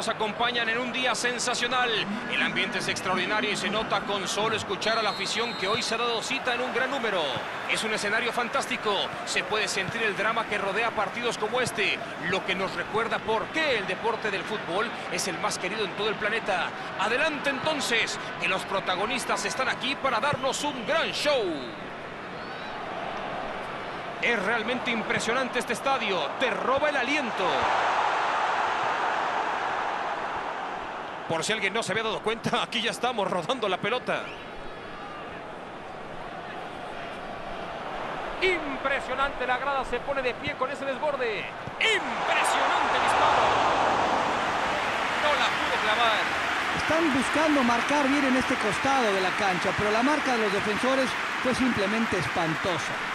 nos acompañan en un día sensacional. El ambiente es extraordinario y se nota con solo escuchar a la afición que hoy se ha dado cita en un gran número. Es un escenario fantástico. Se puede sentir el drama que rodea partidos como este, lo que nos recuerda por qué el deporte del fútbol es el más querido en todo el planeta. Adelante entonces, que los protagonistas están aquí para darnos un gran show. Es realmente impresionante este estadio. Te roba el aliento. Por si alguien no se había dado cuenta, aquí ya estamos rodando la pelota. Impresionante, la grada se pone de pie con ese desborde. Impresionante disparo. No la pudo clavar. Están buscando marcar bien en este costado de la cancha, pero la marca de los defensores fue simplemente espantosa.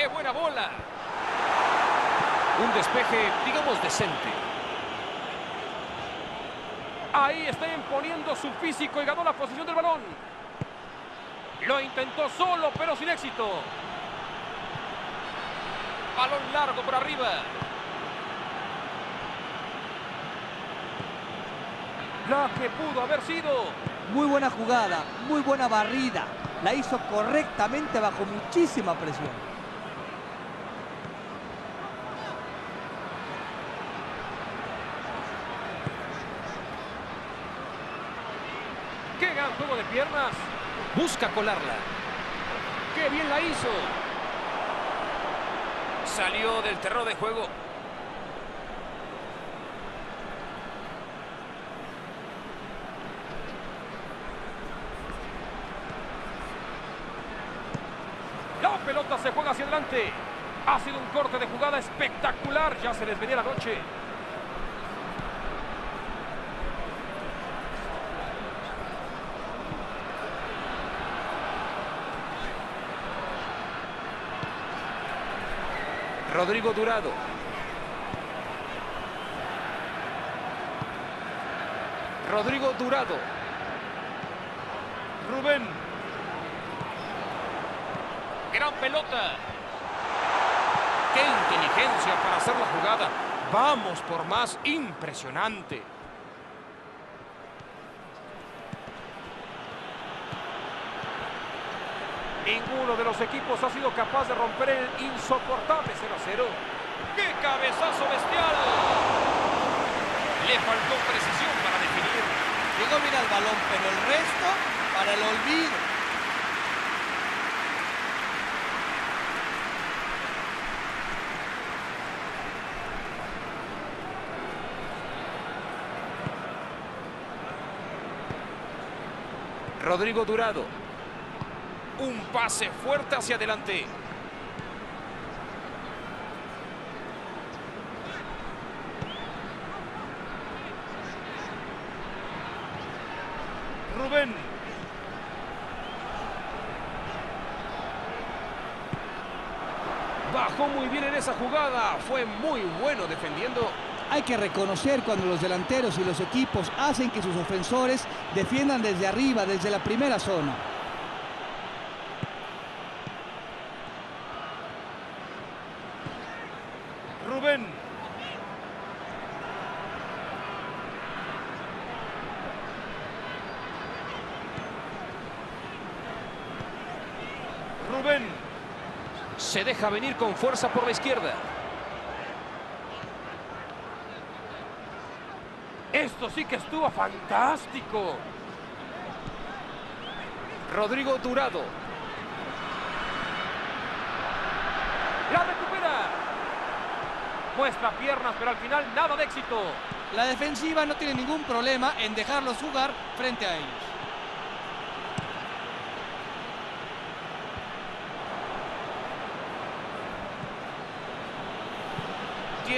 ¡Qué buena bola! Un despeje, digamos, decente. Ahí está imponiendo su físico y ganó la posición del balón. Lo intentó solo, pero sin éxito. Balón largo por arriba. La que pudo haber sido. Muy buena jugada, muy buena barrida. La hizo correctamente bajo muchísima presión. ¡Qué gran juego de piernas! Busca colarla. ¡Qué bien la hizo! Salió del terreno de juego. La pelota se juega hacia adelante. Ha sido un corte de jugada espectacular. Ya se les venía la noche. Rodrigo Durado. Rodrigo Durado. Rubén. Gran pelota. ¡Qué inteligencia para hacer la jugada! Vamos por más. Impresionante. Ninguno de los equipos ha sido capaz de romper el insoportable 0 a 0. ¡Qué cabezazo bestial! Le faltó precisión para definir. Llegó bien al balón, pero el resto para el olvido. Rodrigo Durado. Un pase fuerte hacia adelante. Rubén. Bajó muy bien en esa jugada. Fue muy bueno defendiendo. Hay que reconocer cuando los delanteros y los equipos hacen que sus ofensores defiendan desde arriba, desde la primera zona. Rubén. Rubén. Se deja venir con fuerza por la izquierda. Esto sí que estuvo fantástico. Rodrigo Durado. La recupera. Muestra piernas, pero al final nada de éxito. La defensiva no tiene ningún problema en dejarlos jugar frente a ellos.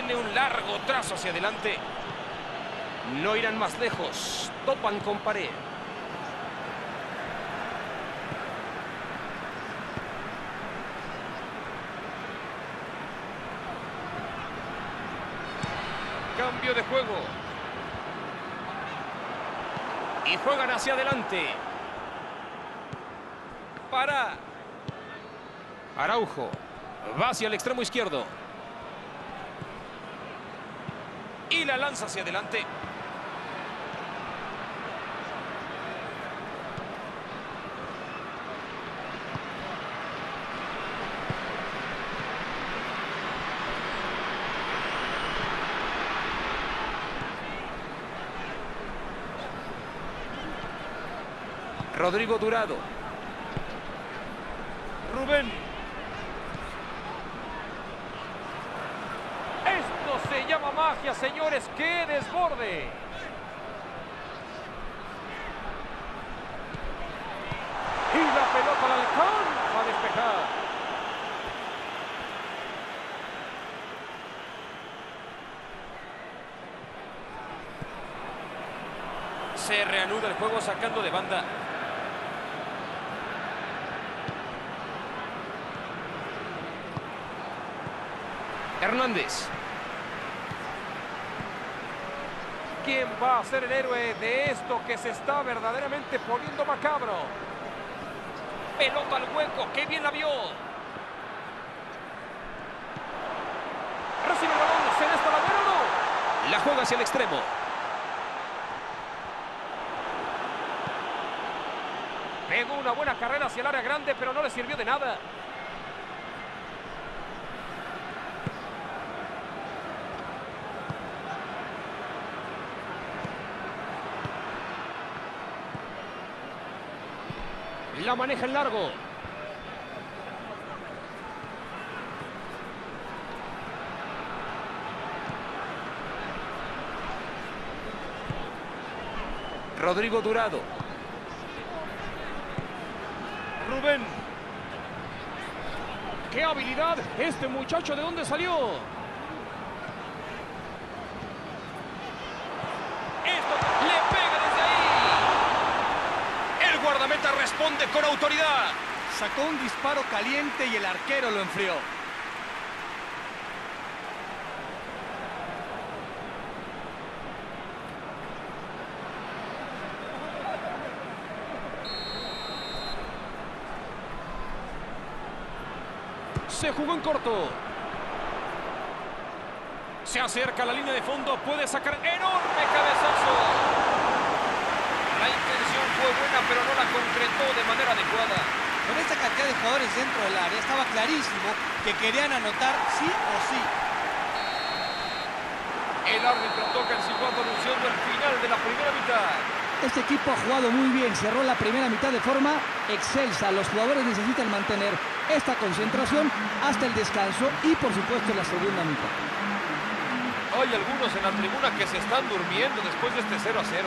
Viene un largo trazo hacia adelante. No irán más lejos. Topan con pared. Cambio de juego. Y juegan hacia adelante. Para. Araujo. Va hacia el extremo izquierdo. Y la lanza hacia adelante. Rodrigo Durado. Rubén. Esto se señores. ¡Qué desborde! Y la pelota la alcanza a despejar. Se reanuda el juego sacando de banda. Hernández. ¿Quién va a ser el héroe de esto que se está verdaderamente poniendo macabro? Pelota al hueco. ¡Qué bien la vio! Recibe el balón. ¿Se esta la o no? La juega hacia el extremo. Pegó una buena carrera hacia el área grande, pero no le sirvió de nada. La maneja en largo. Rodrigo Durado. Rubén. ¡Qué habilidad! Este muchacho, ¿de dónde salió? Esto le pega desde ahí. El guardameta responde con autoridad. Sacó un disparo caliente y el arquero lo enfrió. Se jugó en corto. Se acerca a la línea de fondo. Puede sacar enorme cabezazo. Fue buena, pero no la concretó de manera adecuada. Con esta cantidad de jugadores dentro del área estaba clarísimo que querían anotar sí o sí. El árbitro toca el silbato anunciando el final de la primera mitad. Este equipo ha jugado muy bien, cerró la primera mitad de forma excelsa. Los jugadores necesitan mantener esta concentración hasta el descanso y por supuesto la segunda mitad. Hay algunos en la tribuna que se están durmiendo después de este 0 a 0.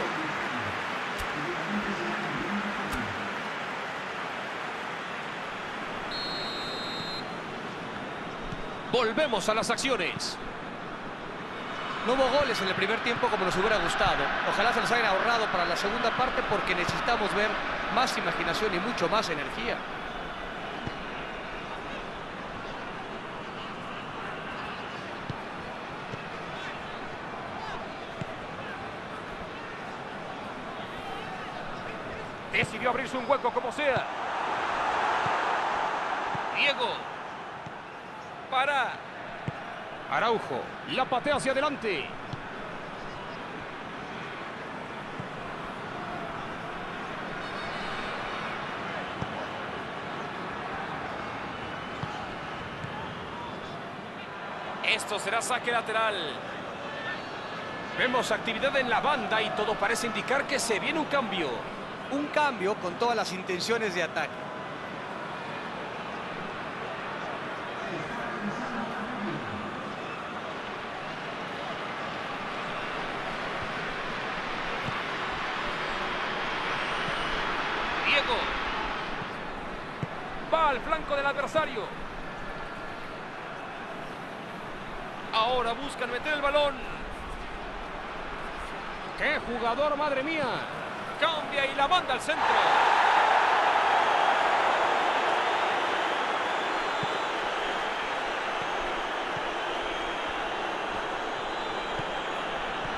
Volvemos a las acciones. No hubo goles en el primer tiempo como nos hubiera gustado. Ojalá se les hayan ahorrado para la segunda parte porque necesitamos ver más imaginación y mucho más energía. Decidió abrirse un hueco como sea. Diego. Para. Araujo. La patea hacia adelante. Esto será saque lateral. Vemos actividad en la banda y todo parece indicar que se viene un cambio. Un cambio con todas las intenciones de ataque. Diego. Va al flanco del adversario. Ahora buscan meter el balón. ¡Qué jugador, madre mía! Cambia y la manda al centro.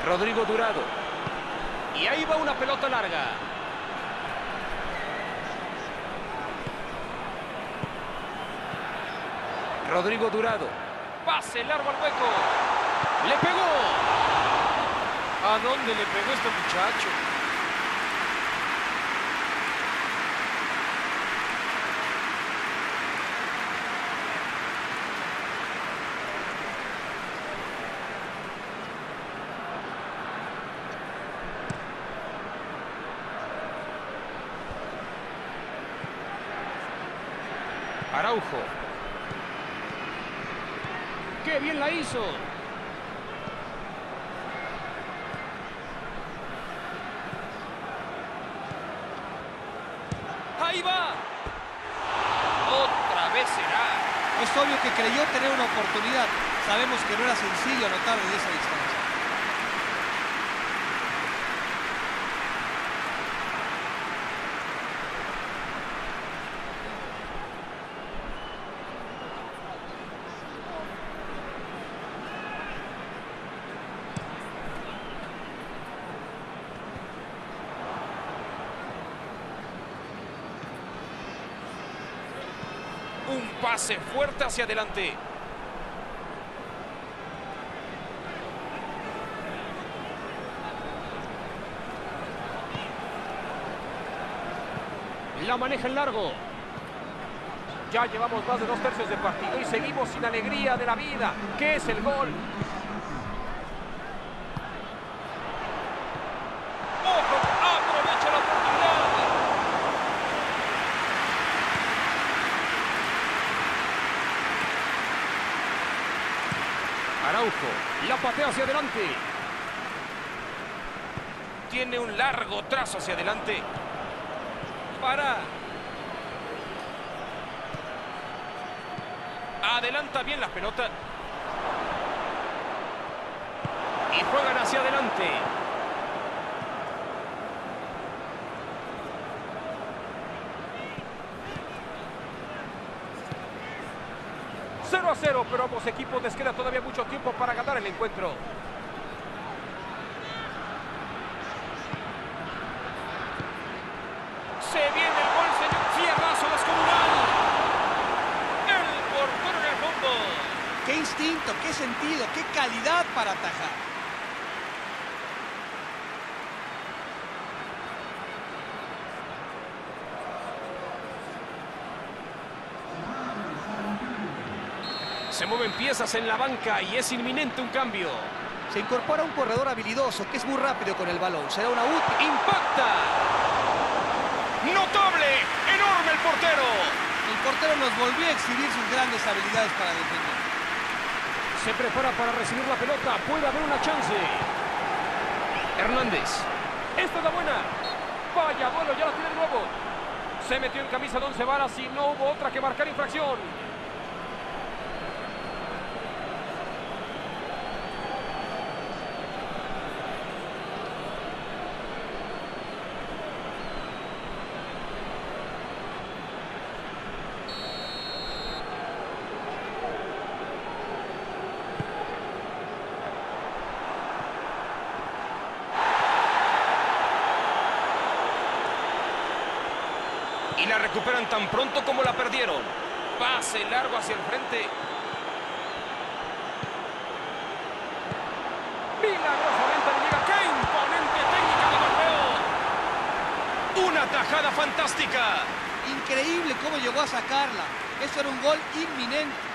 Rodrigo Durado. Y ahí va una pelota larga. Rodrigo Durado. Pase largo al hueco. Le pegó. ¿A dónde le pegó este muchacho? Araujo. ¡Qué bien la hizo! ¡Ahí va! ¡Otra vez será! Es obvio que creyó tener una oportunidad. Sabemos que no era sencillo anotar desde esa distancia. Un pase fuerte hacia adelante. La maneja en largo. Ya llevamos más de dos tercios de partido y seguimos sin alegría de la vida. ¿Qué es el gol? ¡Ojo! ¡Aprovecha la oportunidad! Araujo, la patea hacia adelante. Tiene un largo trazo hacia adelante. Para. Adelanta bien la pelota. Y juegan hacia adelante. 0 a 0, pero ambos equipos les queda todavía mucho tiempo para ganar el encuentro. Se viene el gol, señor. Fierrazo descomunal. El portero en el fondo. Qué instinto, qué sentido, qué calidad para atajar. Se mueven piezas en la banca y es inminente un cambio. Se incorpora un corredor habilidoso que es muy rápido con el balón. Será una útil. ¡Impacta! ¡Notable! ¡Enorme el portero! El portero nos volvió a exhibir sus grandes habilidades para defender. Se prepara para recibir la pelota. Puede haber una chance. Hernández. Esta es la buena. Vaya vuelo, ya la tiene de nuevo. Se metió en camisa de once varas y no hubo otra que marcar infracción. La recuperan tan pronto como la perdieron. Pase largo hacia el frente. Milagrosamente le llega. ¡Qué imponente técnica de golpeo! ¡Una tajada fantástica! Increíble cómo llegó a sacarla. Eso era un gol inminente.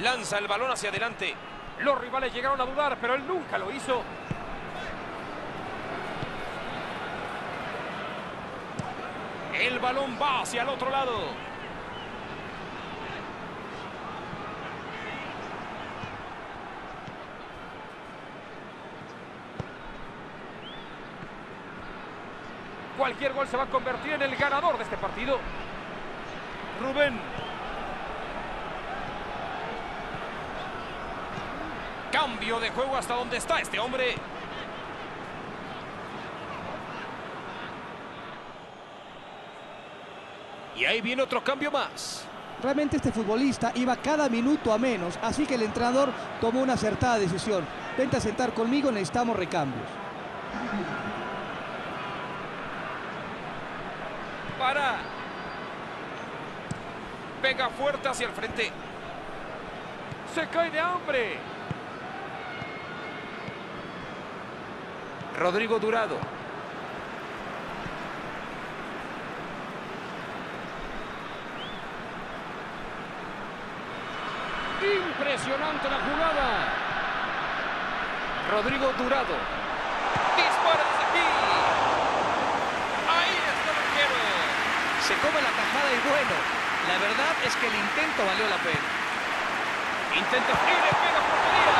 Lanza el balón hacia adelante. Los rivales llegaron a dudar, pero él nunca lo hizo. El balón va hacia el otro lado. Cualquier gol se va a convertir en el ganador de este partido. Rubén Cambio de juego hasta donde está este hombre. Y ahí viene otro cambio más. Realmente este futbolista iba cada minuto a menos, así que el entrenador tomó una acertada decisión. Vente a sentar conmigo, necesitamos recambios. Para. Pega fuerte hacia el frente. Se cae de hambre. Rodrigo Durado. Impresionante la jugada. Rodrigo Durado. Dispara desde aquí. Ahí está el arquero. Se come la tajada y bueno, la verdad es que el intento valió la pena. Intenta y le pega portería.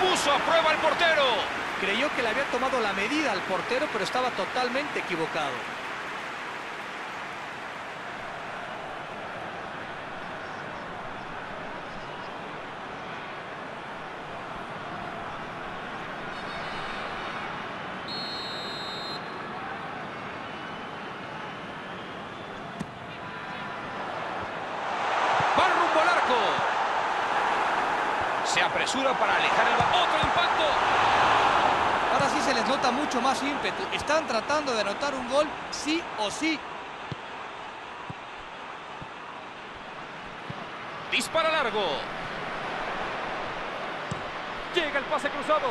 Puso a prueba el portero. Creyó que le había tomado la medida al portero, pero estaba totalmente equivocado. Se apresura para alejar el ba- otro impacto. Ahora sí se les nota mucho más ímpetu. Están tratando de anotar un gol sí o sí. Dispara largo. Llega el pase cruzado.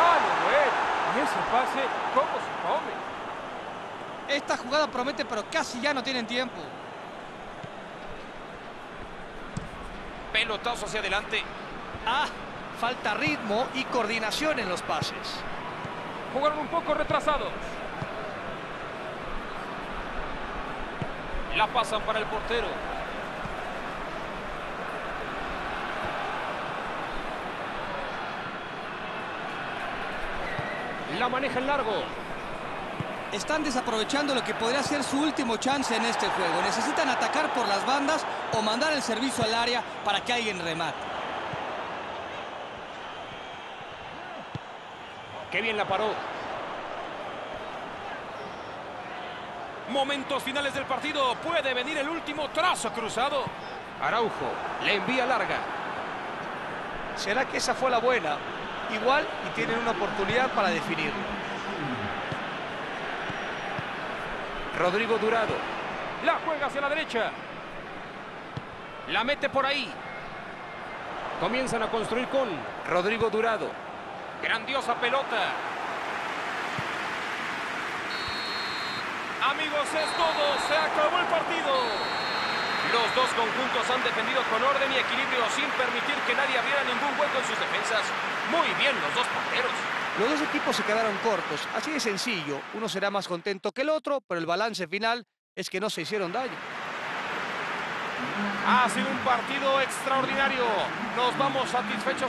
¡Ah, no, bueno! Y ese pase, ¿cómo se come? Esta jugada promete, pero casi ya no tienen tiempo. Pelotazo hacia adelante. Ah, falta ritmo y coordinación en los pases. Jugaron un poco retrasados. La pasan para el portero. La maneja en largo. Están desaprovechando lo que podría ser su último chance en este juego. Necesitan atacar por las bandas o mandar el servicio al área para que alguien remate. Qué bien la paró. Momentos finales del partido. Puede venir el último trazo cruzado. Araujo le envía larga. ¿Será que esa fue la buena? Igual y tienen una oportunidad para definirlo. Rodrigo Durado. La juega hacia la derecha. La mete por ahí. Comienzan a construir con Rodrigo Durado. Grandiosa pelota. Amigos, es todo. Se acabó el partido. Los dos conjuntos han defendido con orden y equilibrio sin permitir que nadie abriera ningún hueco en sus defensas. Muy bien los dos porteros. Los dos equipos se quedaron cortos, así de sencillo. Uno será más contento que el otro, pero el balance final es que no se hicieron daño. Ha sido un partido extraordinario. Nos vamos satisfechos.